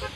We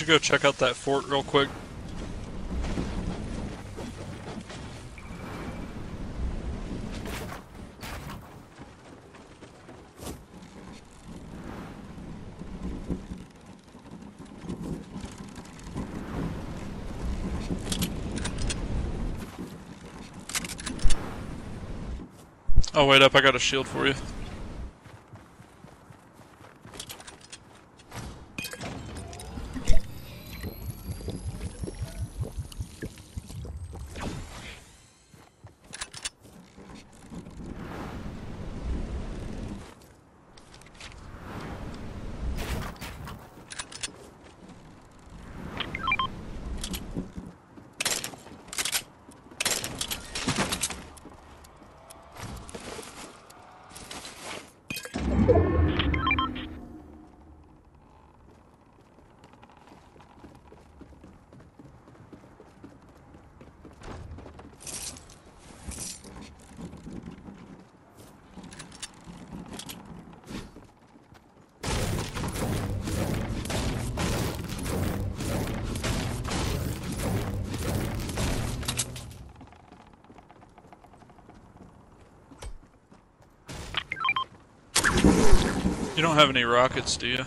should go check out that fort real quick. Oh, wait up, I got a shield for you. You don't have any rockets, do you?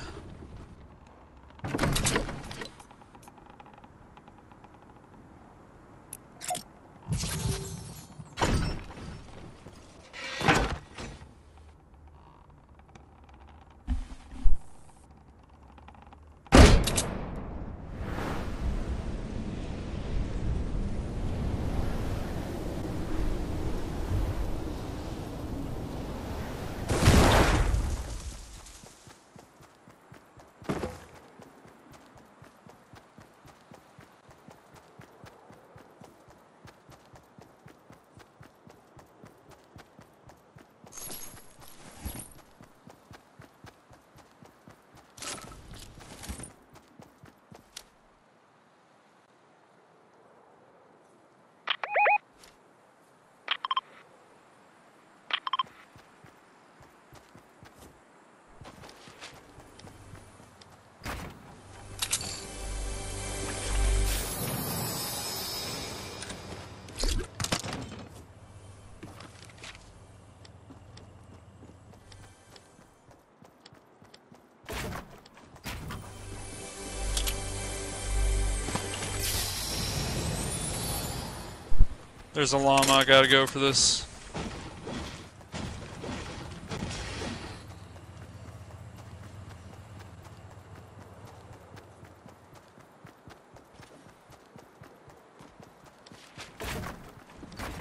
There's a llama, I gotta go for this.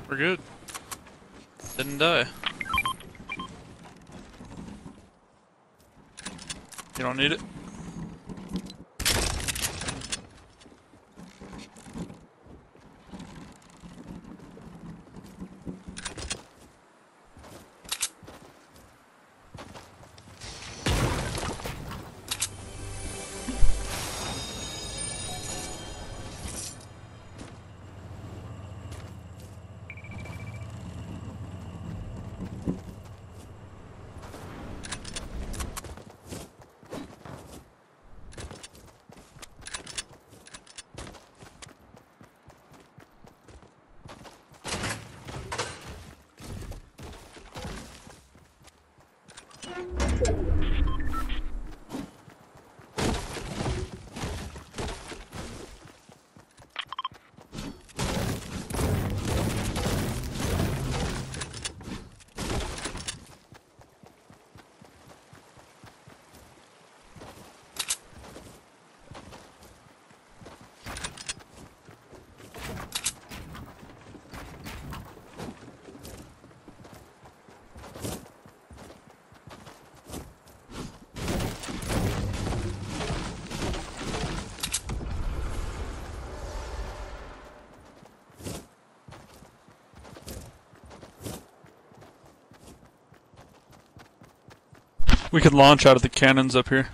We're good. Didn't die. You don't need it? We could launch out of the cannons up here.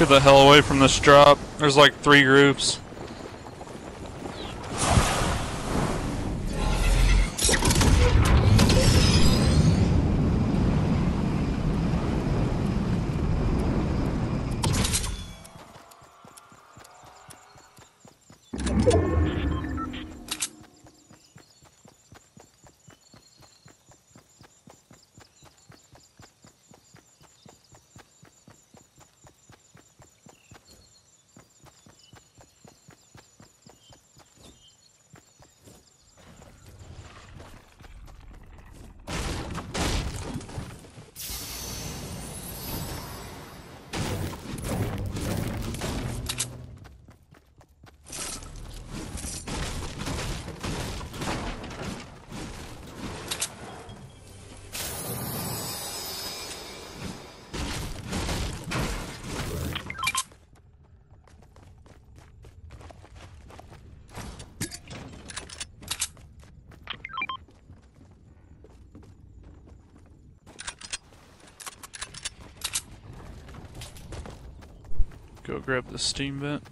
Get the hell away from this drop. There's like three groups. Grab the steam vent.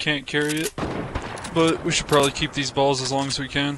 Can't carry it, but we should probably keep these balls as long as we can.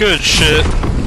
Good shit.